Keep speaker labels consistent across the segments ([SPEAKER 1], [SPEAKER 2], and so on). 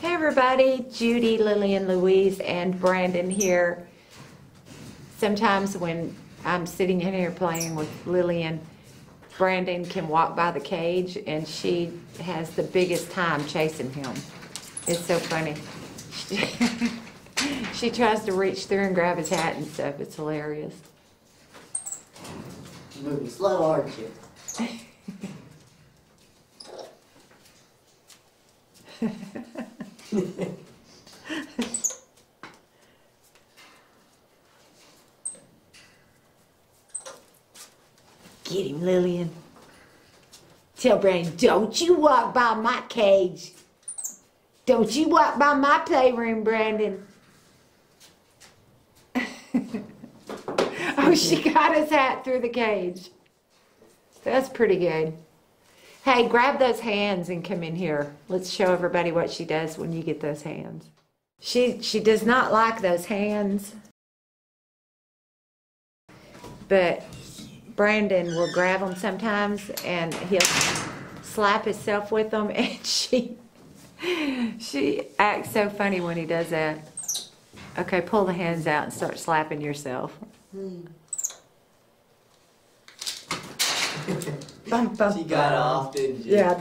[SPEAKER 1] Hey everybody, Judy, Lillian, Louise, and Brandon here. Sometimes when I'm sitting in here playing with Lillian, Brandon can walk by the cage and she has the biggest time chasing him. It's so funny. She tries to reach through and grab his hat and stuff. It's hilarious.
[SPEAKER 2] You're moving slow, aren't you?
[SPEAKER 1] Get him, Lillian. Tell Brandon, don't you walk by my cage. Don't you walk by my playroom, Brandon. oh, she got his hat through the cage. That's pretty good. Hey, grab those hands and come in here. Let's show everybody what she does when you get those hands. She she does not like those hands. But Brandon will grab them sometimes and he'll slap himself with them and she she acts so funny when he does that. Okay, pull the hands out and start slapping yourself. Hmm. Bum, bum,
[SPEAKER 2] She got off, didn't she?
[SPEAKER 1] Yeah,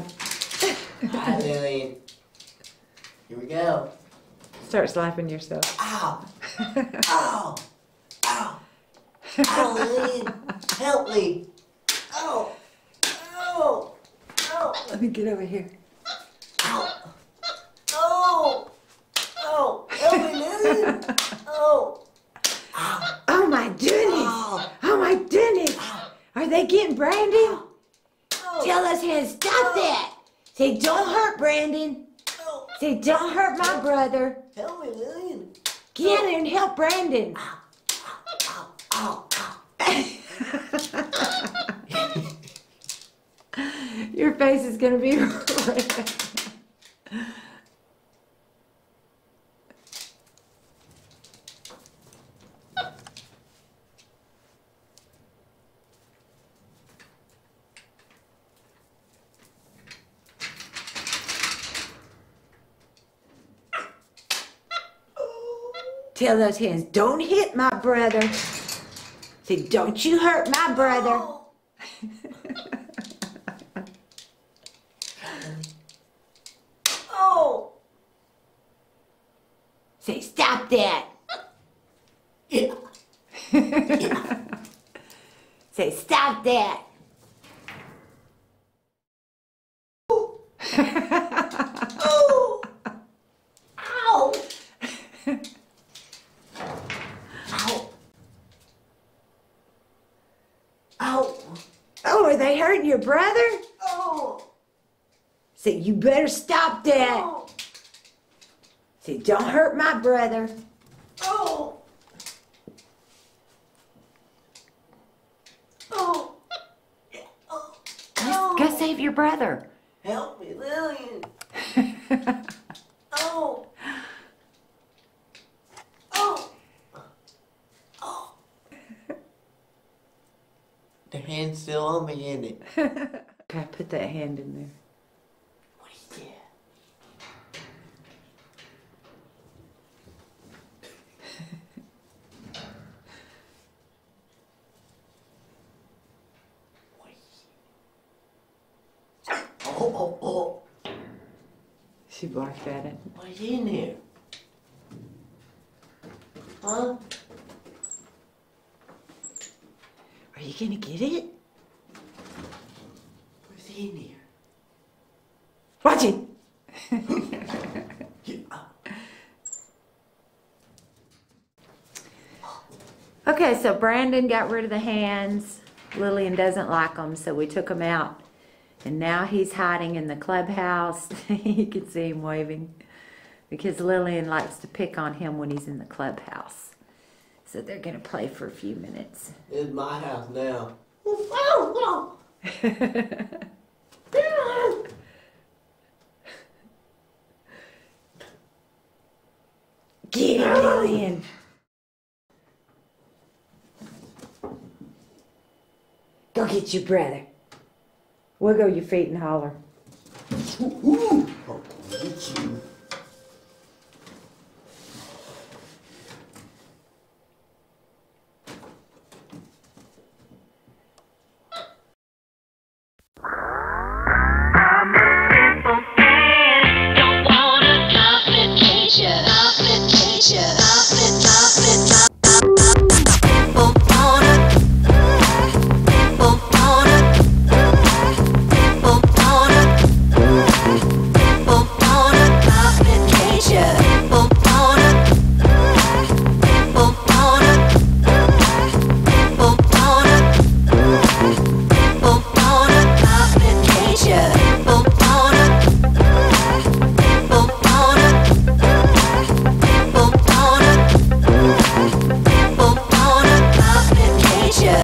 [SPEAKER 2] Hi, Lillian. Here we go.
[SPEAKER 1] start slapping yourself.
[SPEAKER 2] Ow! Ow! Ow! Ow, Lillian! Help me! Ow! Ow! Ow!
[SPEAKER 1] Let me get over here.
[SPEAKER 2] Ow! Oh! Oh! Help me, Lillian! Oh! Ow!
[SPEAKER 1] Oh my goodness!
[SPEAKER 2] Ow!
[SPEAKER 1] Oh my goodness! Are they getting Brandon?
[SPEAKER 2] Oh!
[SPEAKER 1] Tell us stop that! Say, don't hurt Brandon.
[SPEAKER 2] Oh!
[SPEAKER 1] Say, don't hurt my brother.
[SPEAKER 2] Help me, Lillian!
[SPEAKER 1] Get in there and help Brandon.
[SPEAKER 2] Ow! Ow! Ow!
[SPEAKER 1] Your face is gonna be red. Tell those hands, don't hit my brother. Say, don't you hurt my brother.
[SPEAKER 2] Oh!
[SPEAKER 1] Say, stop that.
[SPEAKER 2] Yeah.
[SPEAKER 1] Say, stop that.
[SPEAKER 2] Oh! Ow! Ow! Ow!
[SPEAKER 1] Oh, are they hurting your brother?
[SPEAKER 2] Oh!
[SPEAKER 1] Say, you better stop that.
[SPEAKER 2] Oh!
[SPEAKER 1] Say, don't hurt my brother.
[SPEAKER 2] Oh! Oh! Oh!
[SPEAKER 1] Go, go save your brother.
[SPEAKER 2] Help me, Lillian! Oh! Oh! Oh! The hand's still on me, isn't it?
[SPEAKER 1] Okay, put that hand in there.
[SPEAKER 2] What is that? What is? Oh, oh, oh.
[SPEAKER 1] She barked at it.
[SPEAKER 2] What is in there? Huh?
[SPEAKER 1] Are you gonna get it?
[SPEAKER 2] What's in there?
[SPEAKER 1] Watch it. Okay, so Brandon got rid of the hands. Lillian doesn't like them, so we took them out. And now he's hiding in the clubhouse. you can see him waving because Lillian likes to pick on him when he's in the clubhouse. So they're going to play for a few minutes.
[SPEAKER 2] In my house now.
[SPEAKER 1] Get him. Go get your brother. Wiggle your feet and holler.
[SPEAKER 2] Ooh. Oh.